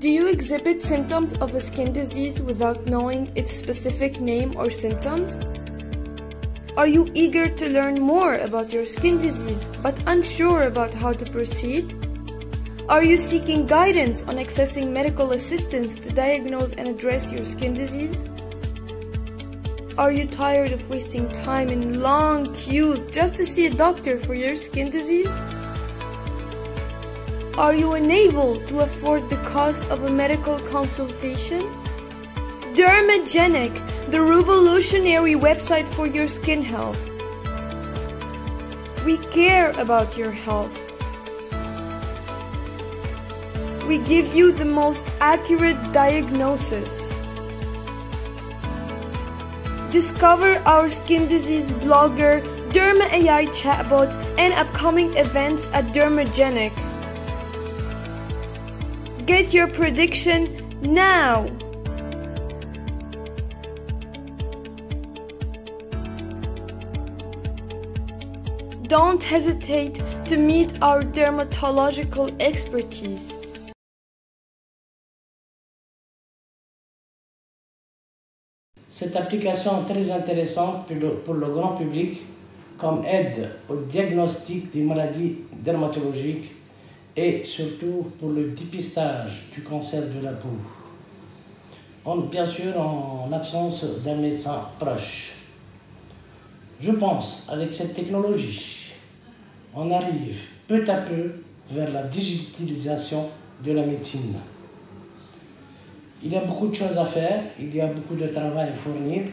Do you exhibit symptoms of a skin disease without knowing its specific name or symptoms? Are you eager to learn more about your skin disease but unsure about how to proceed? Are you seeking guidance on accessing medical assistance to diagnose and address your skin disease? Are you tired of wasting time in long queues just to see a doctor for your skin disease? Are you unable to afford the cost of a medical consultation? Dermagenic, the revolutionary website for your skin health. We care about your health. We give you the most accurate diagnosis. Discover our skin disease blogger, Derma AI chatbot, and upcoming events at Dermagenic. Get your prediction now! Don't hesitate to meet our dermatological expertise. Cette application est très intéressante pour le, pour le grand public comme aide au diagnostic des maladies dermatologiques et surtout pour le dépistage du cancer de la peau. Bien sûr en absence d'un médecin proche. Je pense avec cette technologie, on arrive peu à peu vers la digitalisation de la médecine. Il y a beaucoup de choses à faire, il y a beaucoup de travail à fournir.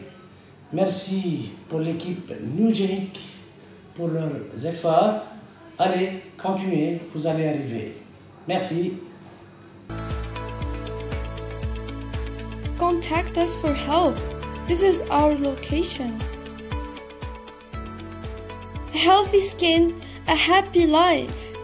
Merci pour l'équipe Nugenic pour leurs efforts. Allez, continuez, vous allez arriver. Merci. Contact us for help. This is our location. A healthy skin, a happy life.